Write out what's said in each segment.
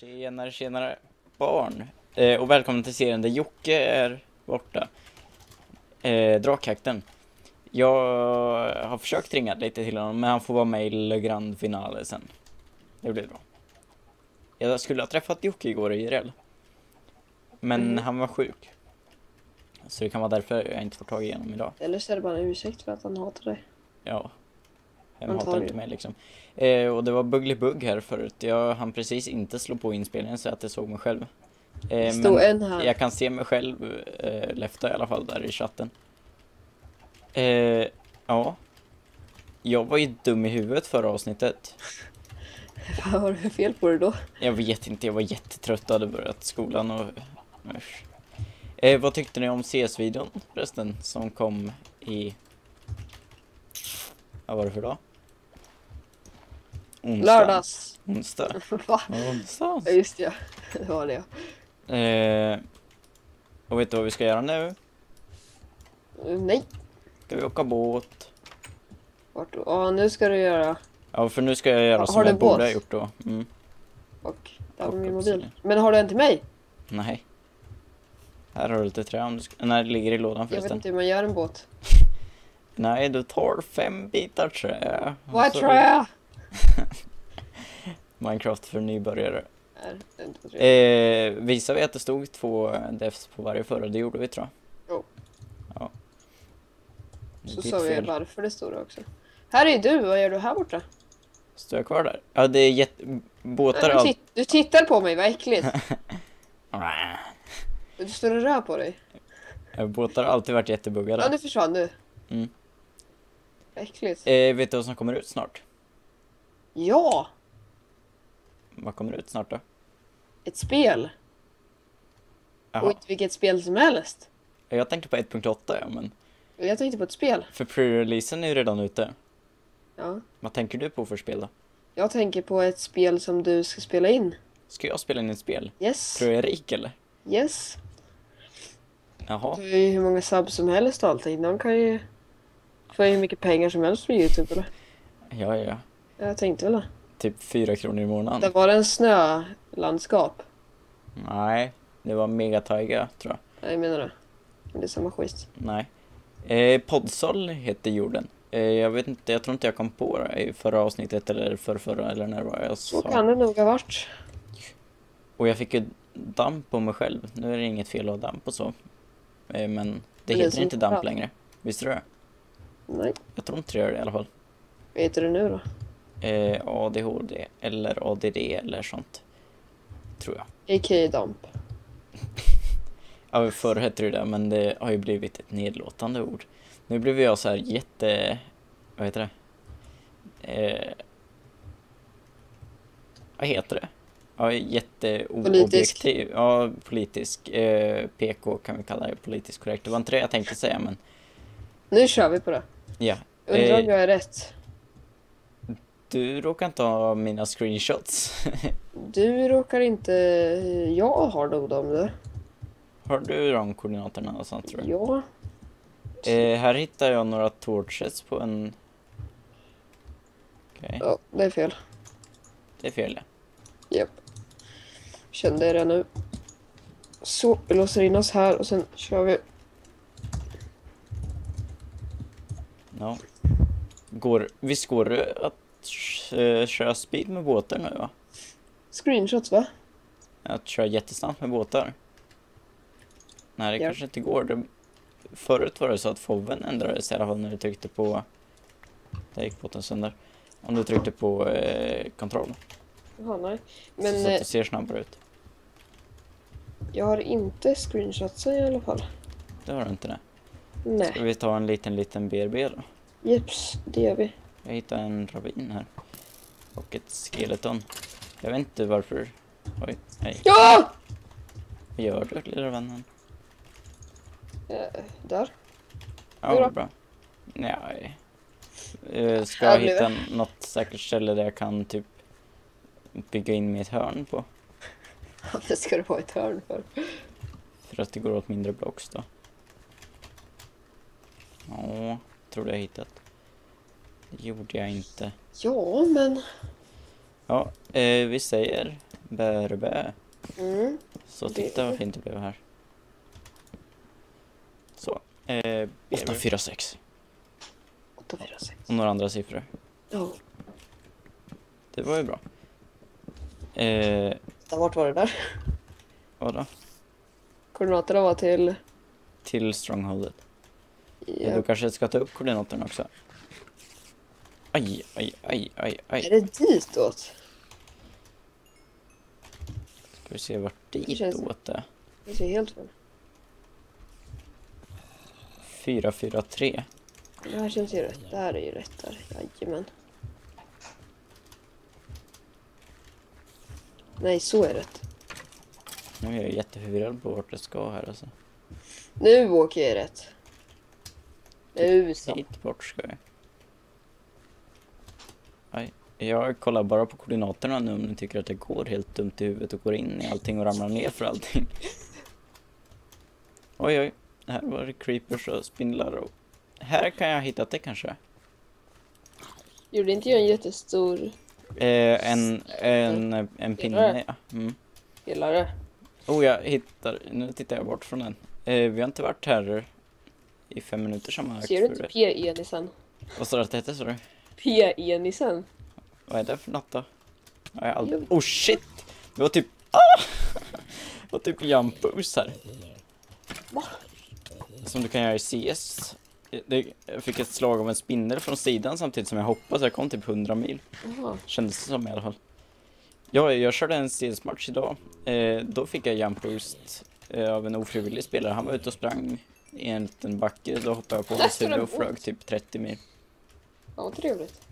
Tjenare, tjenare barn. Eh, och välkommen till serien där Jocke är borta. Eh, Drakhakten. Jag har försökt ringa lite till honom, men han får vara med i Le Grand Finale sen. Det blir bra. Jag skulle ha träffat Jocke igår i IRL. Men Mm. han var sjuk. Så det kan vara därför jag inte får tag i honom idag. Eller så är det bara en ursäkt för att han hatar dig. Ja. Vem hatar inte mig liksom. Eh, och det var Buggly Bugg här förut. Jag hann precis inte slå på inspelningen så att jag såg mig själv. Eh, stod en här. jag kan se mig själv eh, Lefta i alla fall där i chatten. Eh, ja. Jag var ju dum i huvudet förra avsnittet. Vad var det för fel på det då? Jag vet inte, jag var jättetrött och hade börjat skolan och... Usch. Eh, vad tyckte ni om CS-videon förresten som kom i... Vad var det för dag? Onsdag. Lördags. Onsdag. Va? Onsdag. Ja, just det. Det var det. Eh, och vet du vad vi ska göra nu? Eh, Nej. Ska vi åka båt? Vart då? Ja, nu ska du göra. Ja, för nu ska jag göra Har som jag borde ha gjort då. Mm. Och där var min mobil. Men har du en till mig? Nej. Här har du lite trä om du ska... Nej, det ligger i lådan Jag vet förresten. inte hur man gör en båt. Nej, du tar fem bitar trä. Vad är trä? Minecraft för nybörjare. Eh, visar vi att det stod två defs på varje förra? Det gjorde vi tror jag. Jo. Ja. Så sa vi varför det stod det också. Här är du, vad gör du här borta? Står jag kvar där? Ja, det är jätte... Båtar du, all... tit- du tittar på mig, vad äckligt. Du står och rör på dig. Båtar har alltid varit Ja, jättebuggade. nu försvann du. Mm. Äckligt. Eh, vet du vad som kommer ut snart? Ja! Vad kommer ut snart då? Ett spel. Jaha. Och inte vilket spel som helst. Jag tänkte på 1.8 ja, men... Jag tänkte på ett spel. För pre-releasen är ju redan ute. Ja. Vad tänker du på för spel då? Jag tänker på ett spel som du ska spela in. Ska jag spela in ett spel? Yes. Tror jag är rik eller? Yes. Jaha. Du har ju hur många subs som helst och allting. De kan ju få hur mycket pengar som helst från Youtube eller? Ja, ja. Jag tänkte väl det. Typ fyra kronor i månaden. Det var en snölandskap. Nej, det var Megataiga tror jag. Nej, jag menar det. Men det är samma skit. Nej. Eh, Podsol heter jorden. Eh, jag vet inte, jag tror inte jag kom på det i förra avsnittet eller för förra eller när det var jag Så sa. kan det nog ha varit. Och jag fick ju damp på mig själv. Nu är det inget fel att ha damp och så. Eh, men det Det är heter som inte damp bra. längre. Visste du det? Nej. Jag tror inte det gör det i alla fall. Vad heter det nu då? Eh, ADHD eller ADD eller sånt. Tror jag. A.k.a. Damp. Ja, förr hette det det, men det har ju blivit ett nedlåtande ord. Nu blev jag så här jätte... Vad heter det? Eh, vad heter det? Ja, jätteobjektiv. Ja, politisk. Eh, PK kan vi kalla det, politiskt korrekt. Det var inte det jag tänkte säga, men Nu kör vi på det. ja. Undrar om Eh, jag är rätt. Du råkar inte ha mina screenshots. Du råkar inte... Jag har nog dem du. har du de koordinaterna och sånt tror du? Ja. Eh, här hittar jag några torches på en... Okej, Ja, det är fel. det är fel ja. Japp. Kände det nu. Så, vi låser in oss här och sen kör vi. Ja. Går, visst går det att eh, köra speed med båtar nu va? Screenshots va? Att köra jättesnabbt med båtar? Nej, det Ja. kanske inte går. Det, förut var det så att foven ändrades i alla fall när du tryckte på... Där gick båten sönder. Om du tryckte på eh, kontroll. Jaha, nej. så, Men så att eh, det ser snabbare ut. jag har inte screenshotsen i alla fall. Det har du inte det. Ska Nej. vi ta en liten, liten BRB då? Jeps, det gör vi. Jag hittade en ravin här. Och ett skeleton. Jag vet inte varför... Oj, nej. Ja! Vad gör du lilla vännen? Eh, där. Ja, vad bra. Nej. Eh, ska jag hitta något säkert ställe där jag kan typ bygga in mitt hörn på? Det ska du ha ett hörn för. För att det går åt mindre blocks då. Ja, tror du jag hittat. Det gjorde jag inte. Ja, men Ja, eh, vi säger Bärbä. Mm. Så Det- titta vad fint det blev här. Så. Eh, 846. 8, 4, 6. Och några andra siffror. Ja. Det var ju bra. Eh, Vart var det där? vadå? Koordinaterna var till... Till strongholdet. Ja. Ja. Då kanske jag ska ta upp koordinaterna också. Aj, aj, aj, aj, Är aj. det ditåt? Ska vi se vart Det känns- ditåt är. Det ser helt fel. 443. Det här känns ju rätt. Det här är ju rätt där. Jajamän. Nej, så är rätt. Nu är jag jätteförvirrad på vart jag ska här alltså. Nu åker jag rätt. Nu så. Hit bort ska jag. Jag kollar bara på koordinaterna nu om ni tycker att jag går helt dumt i huvudet och går in i allting och ramlar ner för allting. Oj oj, här var det creepers och spindlar och här kan jag ha hittat det kanske. Gjorde inte jag en jättestor Eh, en, en, en pinne ja. Mm. pelare? Oh jag hittar, nu tittar jag bort från den. Eh, vi har inte varit här i fem minuter sammanlagt. Ser du inte det. P-enisen? Vad står det att det hette sa du? P-enisen? Vad är det för något då? Ja, jag har aldrig... Oh shit! Det var typ... Ah! Det var typ jump boost här. Va? Som du kan göra i CS. Jag fick ett slag av en spindel från sidan samtidigt som jag hoppade så jag kom typ 100 mil. Jaha. Kändes det som i alla fall. Ja, jag körde en CS-match idag. Eh, då fick jag jump boost eh, av en ofrivillig spelare. Han var ute och sprang i en liten backe. Då hoppade jag på hans huvud och flög typ 30 mil. Ja, trevligt.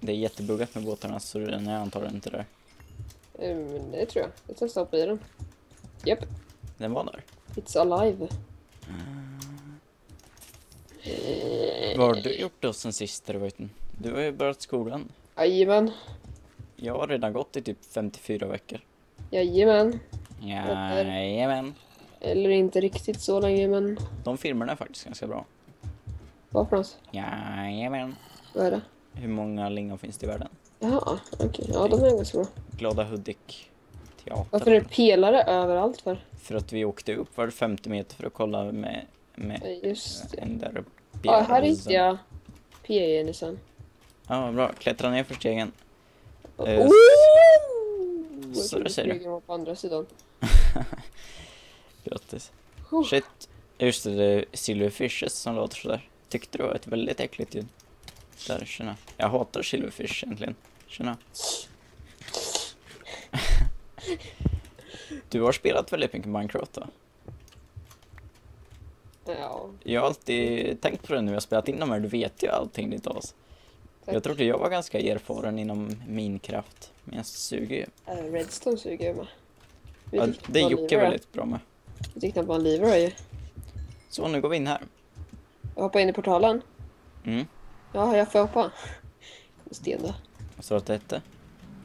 Det är jättebuggat med båtarna så den är antagligen inte där. Men det tror jag. Jag testar på i den. Japp. Den var där. It's alive. Vad har du gjort då sen sist Tervöjten? Du har ju börjat skolan. Jajamän. Jag har redan gått i typ 54 veckor. Jajamän. Jajamän. Eller inte riktigt så länge, men De filmerna är faktiskt ganska bra. vad för något? Jajamän. Vad är det? Hur många lingon finns det i världen? Jaha, okej. Ja, de är ganska bra. Glada Hudik teater. Varför är det pelare överallt för? För att vi åkte upp var 50 meter för att kolla med, med Just det. en där. Ja, här hittade jag P-enisen. Ja, bra. Klättra ner för stegen. Oh! så Jag det ser du. var på andra sidan. Grattis. Oh. Shit. Just det, det är silverfishes som låter sådär. Tyckte det var ett väldigt äckligt ljud. Där, tjena. Jag hatar silverfish egentligen. Tjena. Du har spelat väldigt mycket Minecraft va? Ja, Jag har alltid tänkt på det nu jag har spelat in de här, du vet ju allting ditt as. Jag trodde jag var ganska erfaren inom Minecraft, men jag suger ju. Redstone suger jag med. Ja, det är Jocke väldigt bra med. Vi fick på en lever ju. Så nu går vi in här. Jag hoppar in i portalen. Mm. Ja, jag får hoppa. Sten då. Vad står det att det hette?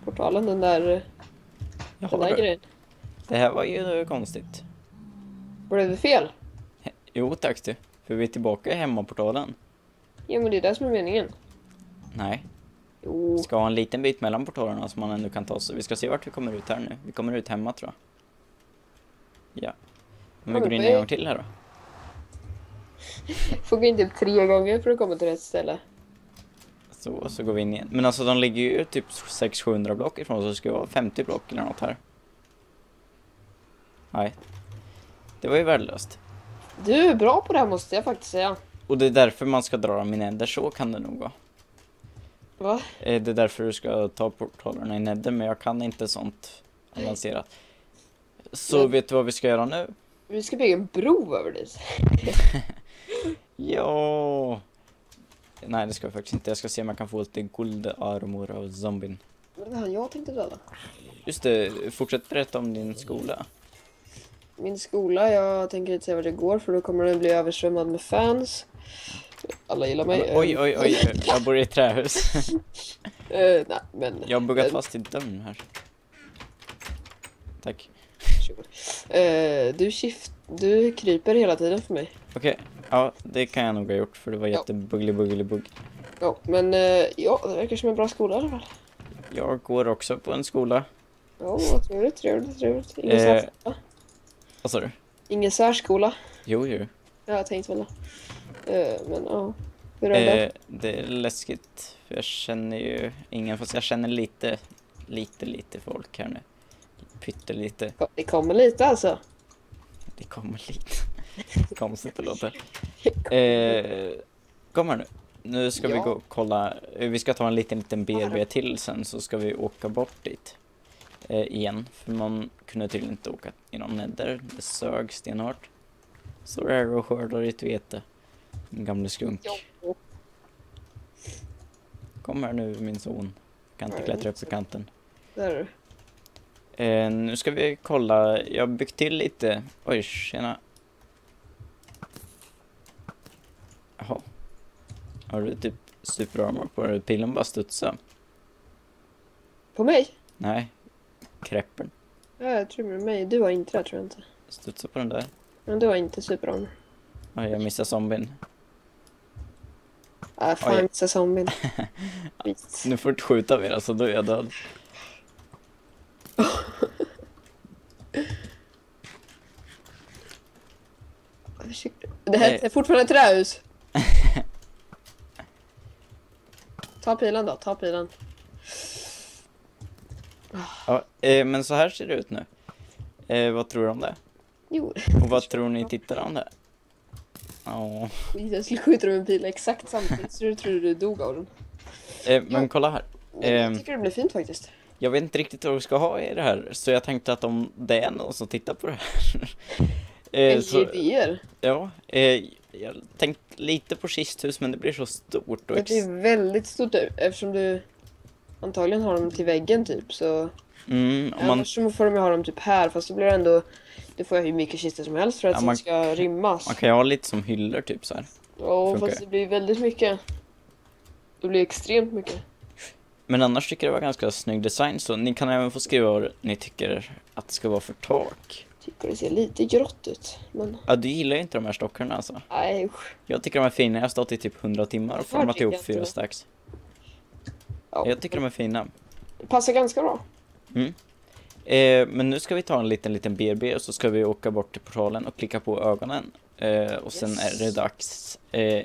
Portalen, den där, den Jaha, där du. grejen. Det här var ju konstigt. Blev det fel? Jo tack du, för vi är tillbaka i hemmaportalen. Ja, men det är det som är meningen. Nej, Jo, vi ska ha en liten bit mellan portalerna som man ändå kan ta sig. Vi ska se vart vi kommer ut här nu. Vi kommer ut hemma tror jag. Ja. Om vi går in en gång till här då. får gå in typ tre gånger för att komma till rätt ställe. Så, så går vi in igen. Men alltså de ligger ju typ 600-700 block ifrån så det ska vara 50 block eller något här. Nej. Det var ju värdelöst. Du är bra på det här måste jag faktiskt säga. Och det är därför man ska dra dem i så kan det nog vara. Va? Eh, Det är därför du ska ta portalerna i nether, men jag kan inte sånt avancerat. Så Men- vet du vad vi ska göra nu? Vi ska bygga en bro över dit. Ja. Nej det ska jag faktiskt inte. Jag ska se om jag kan få lite guld armor av zombien. Men det han jag tänkte döda. Just det, fortsätt berätta om din skola. Min skola, jag tänker inte säga vad det går för då kommer den bli översvämmad med fans. Alla gillar mig. Oj, oj, oj, jag bor i ett trähus. Eh, nej, men... Jag har buggat fast i dörren här. Tack. Eh, du, shift, du kryper hela tiden för mig. Okej, ja det kan jag nog ha gjort för det var Ja. jättebugglig bugglig bugg. Ja, men eh, ja, det verkar som en bra skola i alla fall. Jag går också på en skola. Ja, vad trevligt, trevligt, trevligt. Ingen, Eh. särskola. Vad sa du? Ingen särskola. Jo, jo. Ja, jag tänkte väl det. Eh, men ja. Hur är det? Eh, det är läskigt. För jag känner ju ingen, fast jag känner lite, lite, lite folk här nu. Pyttelite. Det kommer lite alltså. Det kommer lite. Konstigt det låter. Eh, kom här nu. Nu ska vi Ja. gå och kolla. eh, Vi ska ta en liten, liten BRB till sen så ska vi åka bort dit. Eh, igen. För man kunde tydligen inte åka genom Nether. Det sög stenhårt. Så är det och skördar i ett vete. Min gamle skunk. Kom här nu min son. Kan inte klättra upp för kanten. Där. Eh, nu ska vi kolla. Jag har byggt till lite. Oj, tjena. Jaha. Har du typ superarmor på dig? Pilen bara studsa. På mig? Nej. Kreppen. Ja, jag tror med mig. Du har inte det tror jag inte. Studsa på den där. Men du har inte superarmor. Oj, jag missade zombien. Äh, fan Oj. jag missade zombien. Nu får du inte skjuta mer alltså, då är jag död. Det här Eh. är fortfarande trähus. Ta pilen då, ta pilen. Ja, eh, men så här ser det ut nu. Eh, vad tror du om det? Jo, Och vad tror ni tittar om det? Ja. jag skulle skjuta dem med en pil exakt samtidigt så du trodde du dog av den. Eh, men kolla här. Jag Ehm. tycker det blir fint faktiskt. Jag vet inte riktigt vad vi ska ha i det här, så jag tänkte att om det är någon som tittar på det här. Eh, Så... idéer. ja, eh, jag tänkt lite på kisthus, men det blir så stort och Det blir väldigt stort eftersom du antagligen har dem till väggen typ så mm, om man, annars så får de ju ha dem typ här fast då blir det ändå det får jag hur mycket kistor som helst för att Ja, det man- ska rymmas. man kan ju ha lite som hyllor typ så här. Ja, funkar. fast det blir väldigt mycket. Det blir extremt mycket. Men annars tycker jag det var ganska snygg design, så ni kan även få skriva vad ni tycker att det ska vara för tak. Tycker det ser lite grått ut. Men Ja, du gillar ju inte de här stockarna alltså. nej usch. Jag tycker de är fina, jag har stått i typ 100 timmar och format ihop fyra stacks. Ja, Jag tycker de är fina. Det passar ganska bra. Eh, men nu ska vi ta en liten, liten BRB och så ska vi åka bort till portalen och klicka på ögonen. Eh, och sen Yes. är det dags eh,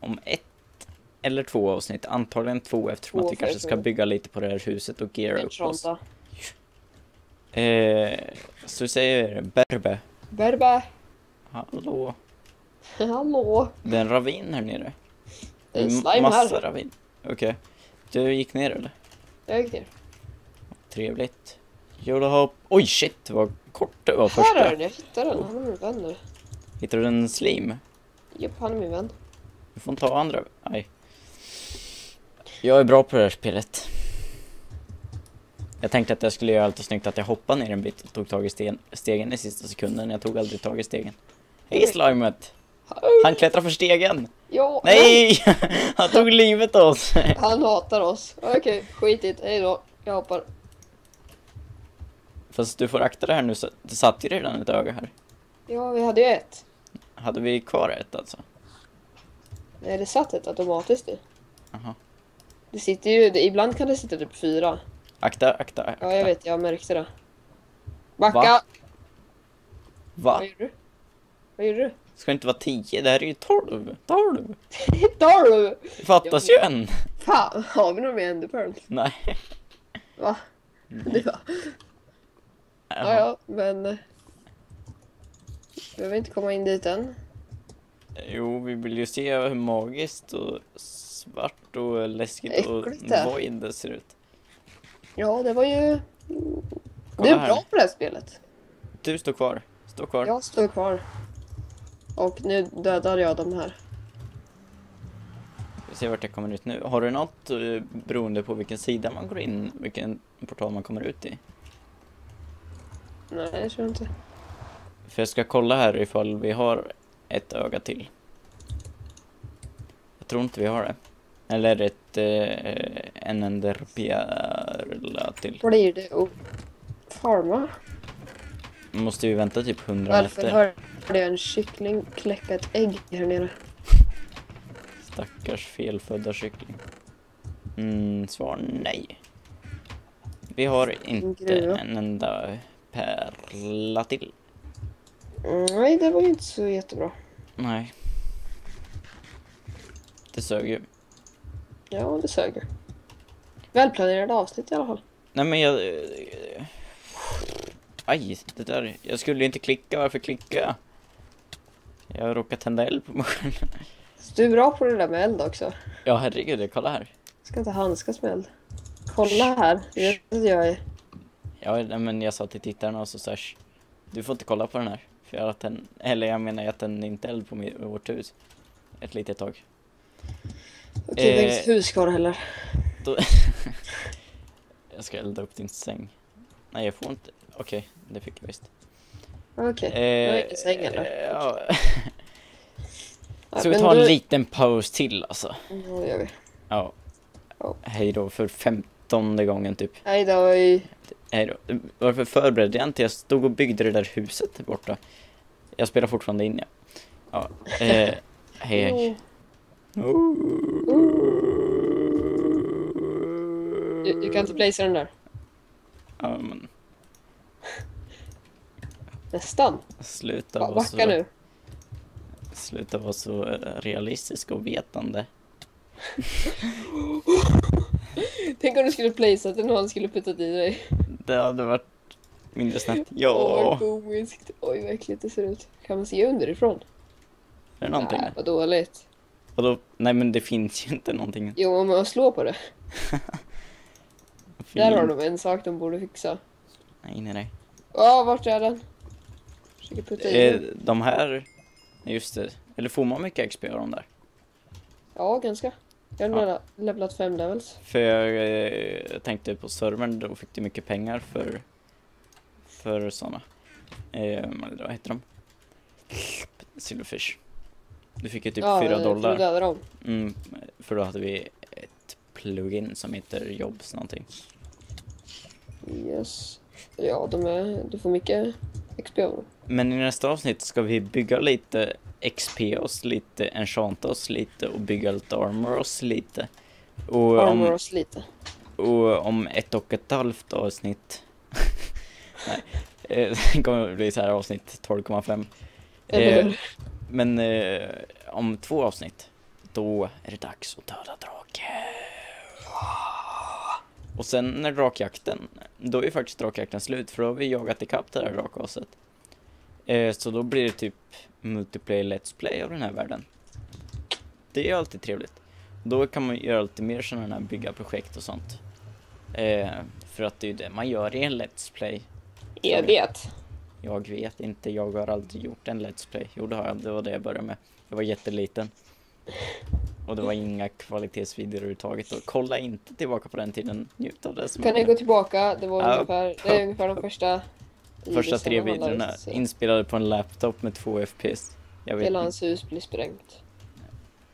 om ett eller två avsnitt, antagligen två eftersom Två att vi kanske ska bygga lite på det här huset och geara En upp oss. tjonta. Eh, så vi säger Berbe. Berba. Hallå. Hallå. Det är en ravin här nere. Det är M- slime Massa här. ravin. Okej. Du gick ner eller? Jag gick ner. Trevligt. Jolahopp. Oj shit vad kort det var Här första. är den, jag hittade den. Han är min vän nu. Hittade du en slim? Japp, han är min vän. Du får inte ta andra. Nej. Jag är bra på det här spelet. Jag tänkte att jag skulle göra allt snyggt att jag hoppade ner en bit och tog tag i sten, stegen i sista sekunden. Jag tog aldrig tag i stegen. Hej slimet! Han klättrar för stegen! Ja, Nej! Han tog livet av oss! Han hatar oss. Okej, skitigt. Hej då. Jag hoppar. Fast du får akta det här nu, så det satt ju redan ett öga här. Ja, vi hade ju ett. Hade vi kvar ett alltså? Nej, det satt ett automatiskt i. Jaha. Det sitter ju, det, ibland kan det sitta typ fyra. Akta, akta, akta. Ja, jag vet, jag märkte det. Backa! Va? Vad Va? gjorde du? Vad gjorde du? Ska det inte vara tio? Det här är ju tolv! Tolv! Hittar du? Det fattas ju en! Fan, har vi någon mer Enderpearl? Nej. Va? Det var... Ja, ja, men... eh, Vi behöver inte komma in dit än. Jo, vi vill ju se hur magiskt och svart och läskigt och Äckligt det. void det ser ut. Ja, det var ju... Kolla Du är här. bra på det här spelet. Du står kvar. Stå kvar. Jag står kvar. Och nu dödar jag de här. Vi ser vart jag kommer ut nu. Har du något eh, beroende på vilken sida man går in, vilken portal man kommer ut i? Nej, jag tror inte. För jag ska kolla här ifall vi har ett öga till. Jag tror inte vi har det. Eller ett, eh, en enderpjärla till. Blir det att farma? Måste ju vänta typ 100 Varför meter. hörde jag en kyckling kläcka ett ägg här nere? Stackars felfödda kyckling. Mm, svar nej. Vi har inte en enda pärla till. Mm, nej, det var ju inte så jättebra. Nej. Det sög ju. Ja, det sög ju. Välplanerade avsnitt i alla fall. Nej men jag... eh, Aj, det där. Jag skulle inte klicka, varför klickar jag? Jag har råkat tända eld på mig själv. Du är bra på det där med eld också. Ja herregud, kolla här. Ska inte handskas med eld. Kolla här, du vet att jag är... Ja, nej, men jag sa till tittarna och så sa jag, "Shh, du får inte kolla på den här. För jag tänd, eller jag menar jag tände inte eld på mi- vårt hus. Ett litet tag. Okej, Eh. vems hus kvar heller? Då... jag ska elda upp din säng. Nej jag får inte. Okej, det fick jag visst. Okej, Eh, jag har ingen säng eller? ja. Ja, Ska vi ta en liten paus till alltså? Ja, det gör vi. Ja. Ja. Hej då för femtonde gången typ. Hej då. Hej då. Varför förberedde jag inte? Jag stod och byggde det där huset borta. Jag spelar fortfarande in ja. Ja. Eh, hej hej. Du, du kan inte placea den där. Ja men Nästan. sluta vara så, nu. sluta vara så eh, realistisk och vetande. Tänk om du skulle placea den och han skulle puttat i dig. Det hade varit mindre snett. Åh, Ja, vad komiskt. Oj, vad äckligt det ser ut. Kan man se underifrån? är det någonting? Nej, vad dåligt. Och då, nej men det finns ju inte någonting. Jo, om man slår på det. Där har de en sak de borde fixa. Nej nej nej. Ja, vart är den? Försöker putta Eh, den. de här, just det. Eller får man mycket XP av de där? Ja, ganska. Jag har Ja. ja. levlat fem levels. För jag eh, tänkte på servern, då fick du mycket pengar för, för sådana. Eh, vad heter de? Silverfish. Du fick ju typ ja, 4 eh, För att dollar. döda dem. Mm, för då hade vi ett plugin som heter Jobs någonting. Yes. Ja, de är, du får mycket XP av dem. Men i nästa avsnitt ska vi bygga lite XP oss lite, enchanta oss lite och bygga lite armor oss lite. Och Armor om, oss lite. och om ett och ett halvt avsnitt Nej, eh, det kommer bli så här avsnitt 12,5 Eller eh? Men eh, om två avsnitt Då är det dags att döda drake. Och sen när drakjakten Då är ju faktiskt drakjakten slut för då har vi jagat ikapp det där drakaset eh, Så då blir det typ multiplayer let's play av den här världen. Det är alltid trevligt. Då kan man göra lite mer sådana här bygga projekt och sånt. Eh, För att det är ju det man gör i en let's play. Jag vet jag vet inte, jag har aldrig gjort en Let's Play. Jo det har jag, det var det jag började med. Jag var jätteliten. Och det var inga kvalitetsvideor överhuvudtaget. Och kolla inte tillbaka på den tiden, njut av det som Kan ni gå tillbaka? Det var Ja, ungefär, det är ungefär de första Första tre videorna inspelade på en laptop med två FPS. Jag vet Hela hans hus blir sprängt.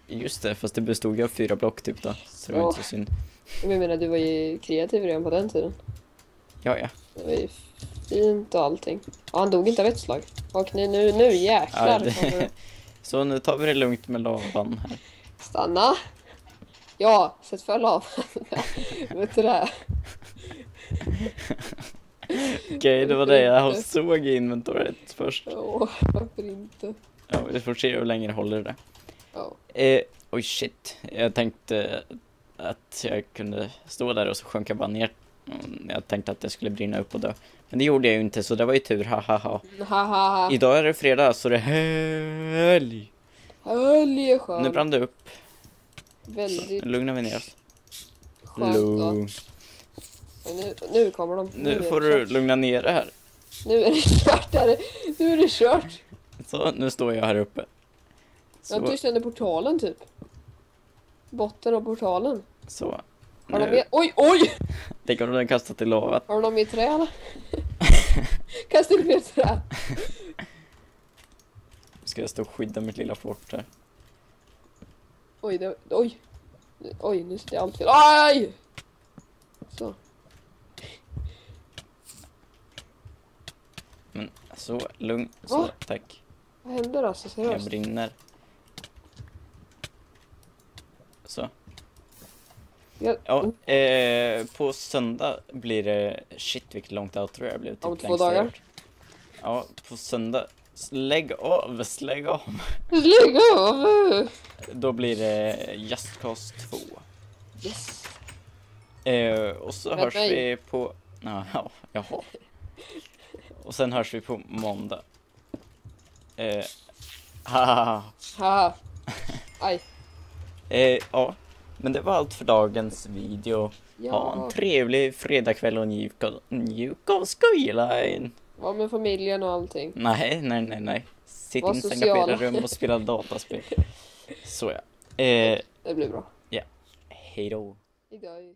Just det, fast det bestod ju av fyra block typ då. Så det var Ja. inte så synd. Men Jag menar, du var ju kreativ redan på den tiden. Ja, ja. Det var ju fint och allting. Ja, han dog inte av ett slag. Och nu, nu, nu jäklar ja det... Så nu tar vi det lugnt med lavan här. Stanna! Ja, sätt för lavan. Vet du det? Okej, det var det jag såg i inventoriet först. Åh, varför inte? Ja, vi får se hur länge det håller det. Ja. Eh, oj shit, jag tänkte att jag kunde stå där och så sjönk jag bara ner. Mm, Jag tänkte att det skulle brinna upp och dö. Men det gjorde jag ju inte så det var ju tur, ha ha ha. Haha. Idag är det fredag så det är helg. Helg är Nu skönt. brann det upp, så Väldigt nu lugnar vi ner oss. Lugn. Nu, nu kommer de. Nu är får du lugna ner det här. Nu är det kört. Där. Nu är det kört. Så, nu står jag här uppe. Jag Så, kände portalen typ. Botten av portalen. så. Nu. Oj, oj! Tänk om den kastat i lava. Har de med trä eller? Kasta in mer trä. Ska jag stå och skydda mitt lilla fort här. Oj, det, oj. Oj, nu sitter jag allt fel. Aj! Så. Men så, lugn. Så, Åh. tack. Vad händer alltså? Jag Seriöst? brinner. Ja, eh, på söndag blir det, shit vilket långt outro jag blev. Typ Om två dagar. Ja, på söndag. Lägg av, lägg av. Lägg av! Då blir det Just Cause 2. Yes. Eh, och så Med hörs mig. vi på... Ja, ja, jaha. Och sen hörs vi på måndag. Eh, haha. Haha. Aj. eh, ja, men det var allt för dagens video. Ha en Ja. trevlig fredagkväll och njut av, Skyline. Var med familjen och allting. Nej, nej, nej, nej. Sitt på sociala. era rum och spela dataspel. Så ja. Eh, Det blir bra. hej då. Hejdå.